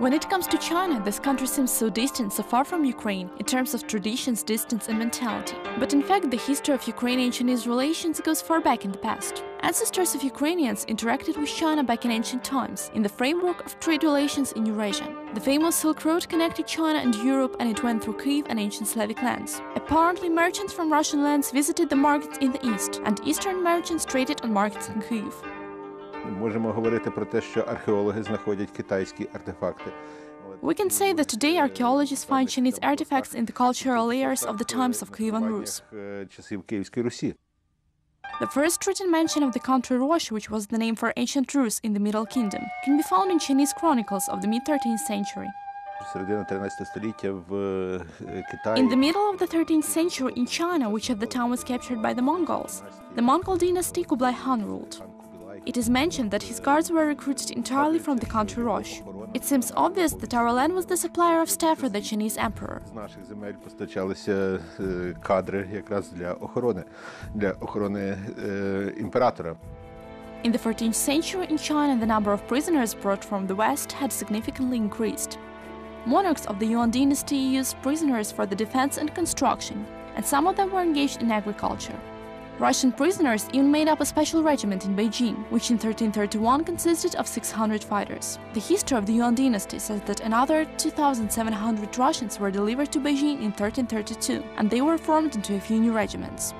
When it comes to China, this country seems so distant, so far from Ukraine, in terms of traditions, distance, and mentality. But in fact, the history of Ukrainian Chinese relations goes far back in the past. Ancestors of Ukrainians interacted with China back in ancient times, in the framework of trade relations in Eurasia. The famous Silk Road connected China and Europe, and it went through Kiev and ancient Slavic lands. Apparently, merchants from Russian lands visited the markets in the east, and eastern merchants traded on markets in Kiev. Можемо говорити про те, що археологи знаходять китайські артефакти. We can say that today archaeologists find Chinese artifacts in the cultural layers of the times of Kievan Rus. Е, часів Київської Русі. The first written mention of the country Rosh, which was the name for ancient Rus in the Middle Kingdom, can be found in Chinese chronicles of the mid 13th century. Середина 13 століття в е, Китаї. In the middle of the 13th century in China, which at the time was captured by the Mongols, the Mongol dynasty Kublai Khan ruled. it is mentioned that his guards were recruited entirely from the country Roche. It seems obvious that our land was the supplier of staff for the Chinese emperor. In the 14th century in China, the number of prisoners brought from the West had significantly increased. Monarchs of the Yuan dynasty used prisoners for the defense and construction, and some of them were engaged in agriculture. Russian prisoners even made up a special regiment in Beijing, which in 1331 consisted of 600 fighters. The history of the Yuan dynasty says that another 2,700 Russians were delivered to Beijing in 1332, and they were formed into a few new regiments.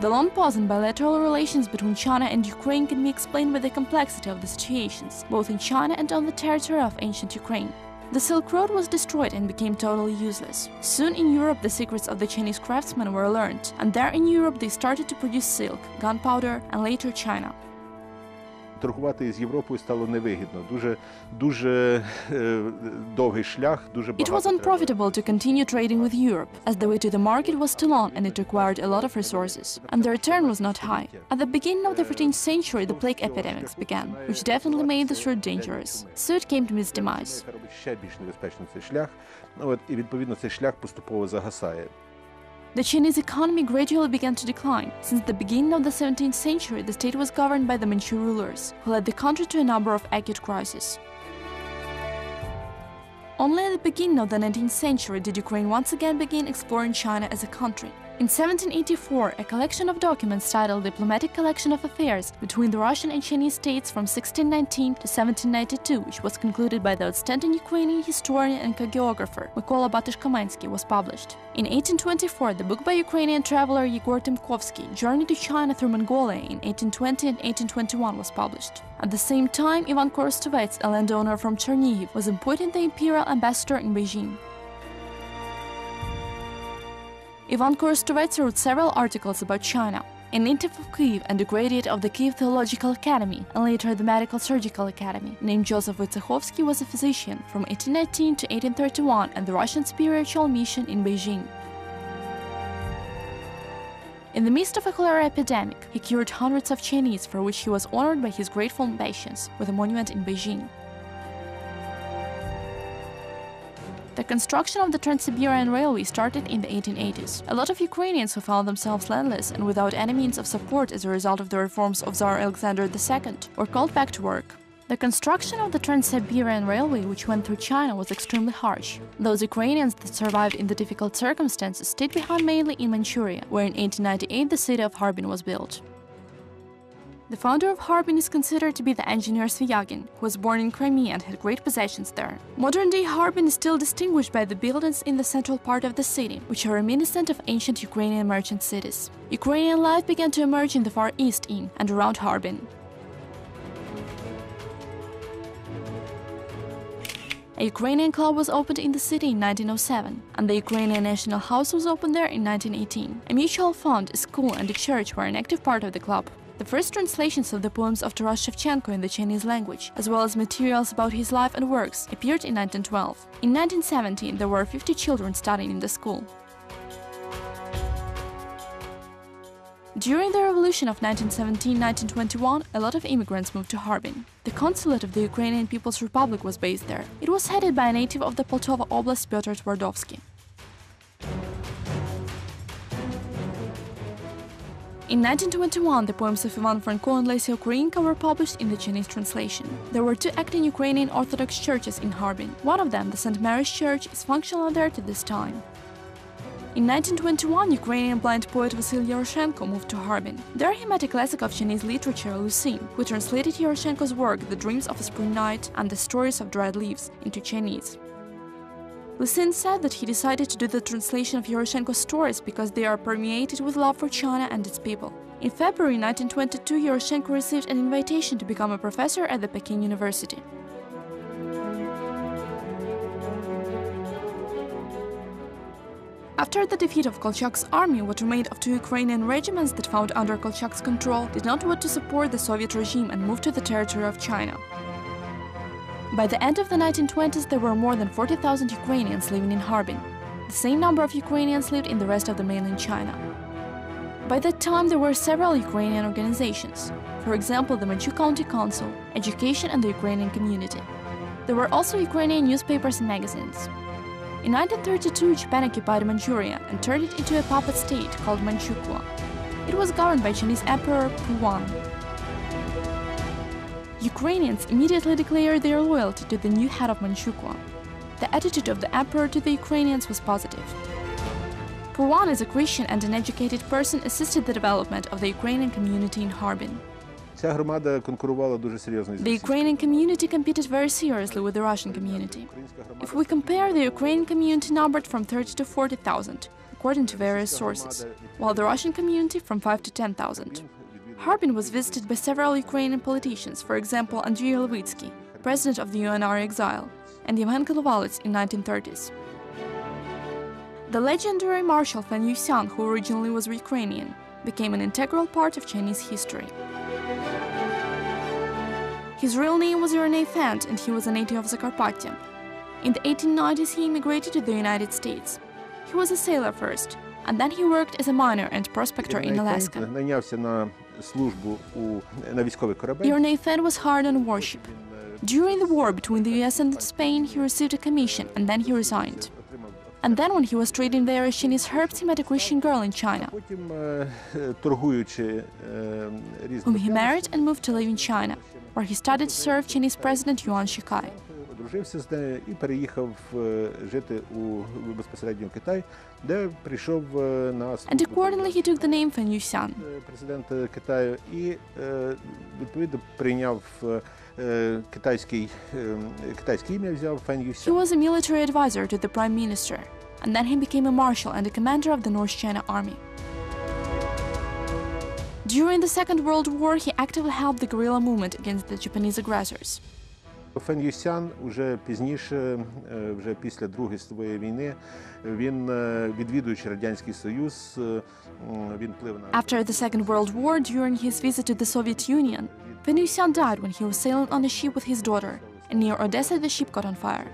The long pause in bilateral relations between China and Ukraine can be explained by the complexity of the situations, both in China and on the territory of ancient Ukraine. The Silk Road was destroyed and became totally useless. Soon in Europe, the secrets of the Chinese craftsmen were learned, and there in Europe they started to produce silk, gunpowder, and later China Торгувати з Європою стало невигідно. Дуже дуже е, довгий шлях, дуже It багато. was треба. unprofitable to continue trading with Europe, as the way to the market was too long and it required a lot of resources, and the return was not high. At the beginning of the 14th century, the plague epidemics began, which definitely made this route dangerous. So it came to its demise. Це робить ще більш небезпечним цей шлях. Ну, От, і відповідно цей шлях поступово загасає. The Chinese economy gradually began to decline. Since the beginning of the 17th century, the state was governed by the Manchu rulers, who led the country to a number of acute crises. Only at the beginning of the 19th century did Ukraine once again begin exploring China as a country. In 1784, a collection of documents titled Diplomatic Collection of Affairs between the Russian and Chinese states from 1619 to 1792, which was concluded by the outstanding Ukrainian historian and geographer Mykola Bantysh-Kamensky, was published. In 1824, the book by Ukrainian traveler Yegor Timkovsky, Journey to China through Mongolia in 1820 and 1821, was published. At the same time, Ivan Korostovets, a landowner from Chernihiv, was appointed the imperial ambassador in Beijing. Ivan Korostovets wrote several articles about China. A native of Kiev and a graduate of the Kiev Theological Academy and later the Medical Surgical Academy, named Joseph Wojciechowski was a physician from 1819 to 1831 at the Russian Spiritual Mission in Beijing. In the midst of a cholera epidemic, he cured hundreds of Chinese, for which he was honored by his grateful patients with a monument in Beijing. The construction of the Trans-Siberian Railway started in the 1880s. A lot of Ukrainians who found themselves landless and without any means of support as a result of the reforms of Tsar Alexander II were called back to work. The construction of the Trans-Siberian Railway, which went through China, was extremely harsh. Those Ukrainians that survived in the difficult circumstances stayed behind mainly in Manchuria, where in 1898 the city of Harbin was built. The founder of Harbin is considered to be the engineer Svyagin, who was born in Crimea and had great possessions there. Modern-day Harbin is still distinguished by the buildings in the central part of the city, which are reminiscent of ancient Ukrainian merchant cities. Ukrainian life began to emerge in the Far East in and around Harbin. A Ukrainian club was opened in the city in 1907, and the Ukrainian National House was opened there in 1918. A mutual fund, a school, and a church were an active part of the club. The first translations of the poems of Taras Shevchenko in the Chinese language, as well as materials about his life and works, appeared in 1912. In 1917, there were 50 children studying in the school. During the revolution of 1917-1921, a lot of immigrants moved to Harbin. The consulate of the Ukrainian People's Republic was based there. It was headed by a native of the Poltava Oblast Pyotr Twardovsky. In 1921, the poems of Ivan Franko and Lesya Ukrainka were published in the Chinese translation. There were two acting Ukrainian Orthodox churches in Harbin. One of them, the St. Mary's Church, is functional there to this time. In 1921, Ukrainian blind poet Vasily Yaroshenko moved to Harbin. There he met a classic of Chinese literature, Lu Xun, who translated Yaroshenko's work The Dreams of a Spring Night and The Stories of Dried Leaves into Chinese. Lu Xun said that he decided to do the translation of Yaroshenko's stories because they are permeated with love for China and its people. In February 1922, Yaroshenko received an invitation to become a professor at the Peking University. After the defeat of Kolchak's army, what remained of two Ukrainian regiments that found under Kolchak's control did not want to support the Soviet regime and moved to the territory of China. By the end of the 1920s, there were more than 40,000 Ukrainians living in Harbin. The same number of Ukrainians lived in the rest of the mainland China. By that time, there were several Ukrainian organizations, for example, the Manchu County Council, Education and the Ukrainian Community. There were also Ukrainian newspapers and magazines. In 1932, Japan occupied Manchuria and turned it into a puppet state called Manchukuo. It was governed by Chinese Emperor Puwan. Ukrainians immediately declared their loyalty to the new head of Manchukuo. The attitude of the emperor to the Ukrainians was positive. Purwan as a Christian and an educated person assisted the development of the Ukrainian community in Harbin. The Ukrainian community competed very seriously with the Russian community. If we compare, the Ukrainian community numbered from 30 to 40,000, according to various sources, while the Russian community from 5 to 10,000. Harbin was visited by several Ukrainian politicians, for example, Andrei Levitsky, president of the UNR exile, and Yevhen Konovalets in 1930s. The legendary Marshal Feng Yuxiang, who originally was Ukrainian, became an integral part of Chinese history. His real name was Irenei Fant, and he was a native of Zakarpattia. In the 1890s, he immigrated to the United States. He was a sailor first, and then he worked as a miner and prospector in Alaska Найнявся на службу у на військовий корабель. Irenei Fant was hired on warship. During the war between the US and Spain, he received a commission and then he resigned. And then, when he was trading various Chinese herbs, he met a Christian girl in China, Потім, е, е, торгуючи е, whom різними he married and moved to live in China, where he studied to serve Chinese President Yuan Shikai. одружився з нею і переїхав е, жити у безпосередньо в Китай, де прийшов е, на And службу accordingly, he took the name Fan Yuxian. е, президента Китаю і е, відповідно прийняв е, е, китайський е, китайське ім'я, взяв Фен He Юсян. was a military advisor to the prime minister, and then he became a marshal and a commander of the North China Army. During the Second World War, he actively helped the guerrilla movement against the Japanese aggressors. Фен Юсян пізніше, вже після э, Другої світової війни, він э, відвідуючи радянський союз, э, він плив на After the Second World War during his visit to the Soviet Union, Feng Yuxiang died when he was sailing on a ship with his daughter, and near Odessa the ship caught on fire.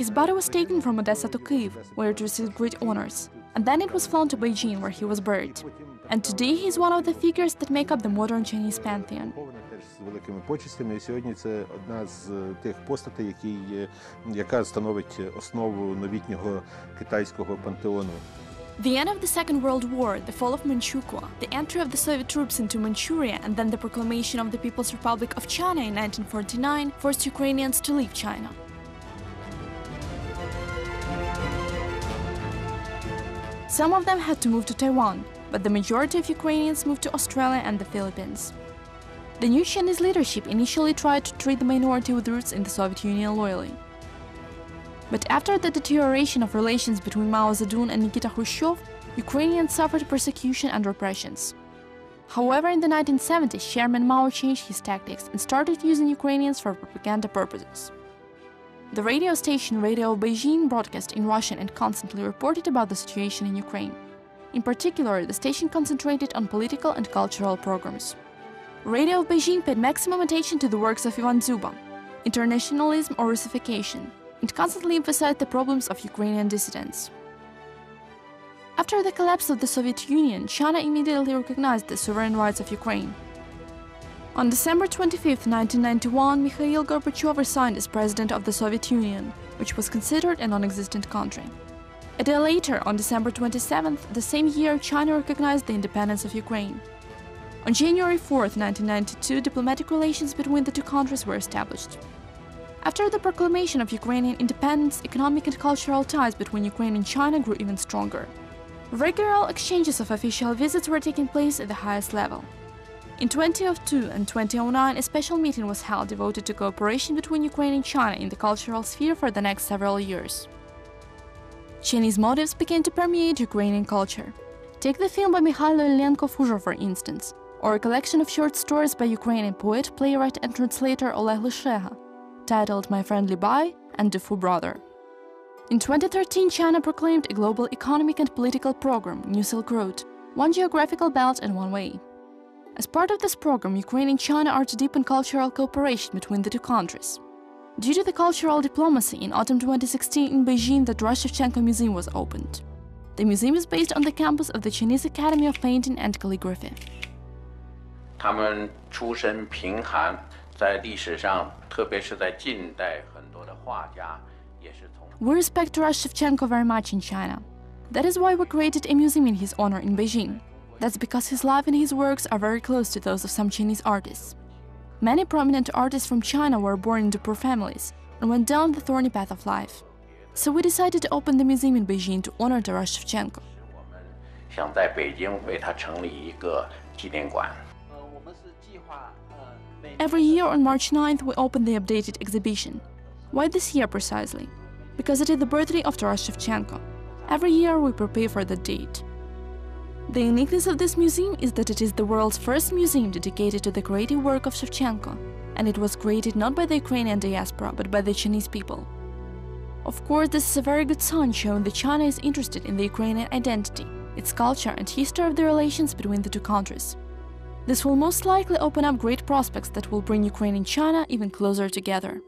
His body was taken from Odessa to Kiev, where it received great honors, and then it was flown to Beijing, where he was buried. And today he is one of the figures that make up the modern Chinese pantheon Похований теж з великими почестями. І сьогодні це одна з е, тих постатей, які, є- яка становить основу новітнього китайського пантеону. The end of the Second World War, the fall of Manchukuo, the entry of the Soviet troops into Manchuria, and then the proclamation of the People's Republic of China in 1949 forced Ukrainians to leave China. Some of them had to move to Taiwan, but the majority of Ukrainians moved to Australia and the Philippines. The new Chinese leadership initially tried to treat the minority with roots in the Soviet Union loyally. But after the deterioration of relations between Mao Zedong and Nikita Khrushchev, Ukrainians suffered persecution and repressions. However, in the 1970s, Chairman Mao changed his tactics and started using Ukrainians for propaganda purposes. The radio station Radio Beijing broadcast in Russian and constantly reported about the situation in Ukraine. In particular, the station concentrated on political and cultural programs. Radio of Beijing paid maximum attention to the works of Ivan Dziuba, internationalism or Russification, and constantly emphasized the problems of Ukrainian dissidents. After the collapse of the Soviet Union, China immediately recognized the sovereign rights of Ukraine. On December 25, 1991, Mikhail Gorbachev resigned as president of the Soviet Union, which was considered a non existent country. A day later, on December 27, the same year, China recognized the independence of Ukraine. On January 4, 1992, diplomatic relations between the two countries were established. After the proclamation of Ukrainian independence, economic and cultural ties between Ukraine and China grew even stronger. Regular exchanges of official visits were taking place at the highest level. In 2002 and 2009, a special meeting was held devoted to cooperation between Ukraine and China in the cultural sphere for the next several years. Chinese motives began to permeate Ukrainian culture. Take the film by Mikhailo Ilenko for instance, or a collection of short stories by Ukrainian poet, playwright, and translator Oleg Lishega, titled My Friendly Bai and Dufu Brother. In 2013, China proclaimed a global economic and political program, New Silk Road, one geographical belt and one way. As part of this program, Ukraine and China are to deepen cultural cooperation between the two countries. Due to the cultural diplomacy, in autumn 2016 in Beijing, the Taras Museum was opened. The museum is based on the campus of the Chinese Academy of Painting and Calligraphy. 他们出身贫寒，在历史上，特别是在近代，很多的画家也是从 We respect Taras Shevchenko very much in China. That is why we created a museum in his honor in Beijing. That's because his life and his works are very close to those of some Chinese artists. Many prominent artists from China were born into poor families and went down the thorny path of life. So we decided to open the museum in Beijing to honor Taras Shevchenko. Every year on March 9th, we open the updated exhibition. Why this year precisely? Because it is the birthday of Taras Shevchenko. Every year we prepare for the date. The uniqueness of this museum is that it is the world's first museum dedicated to the creative work of Shevchenko, and it was created not by the Ukrainian diaspora but by the Chinese people. Of course, this is a very good sign showing that China is interested in the Ukrainian identity, its culture, and history of the relations between the two countries. This will most likely open up great prospects that will bring Ukraine and China even closer together.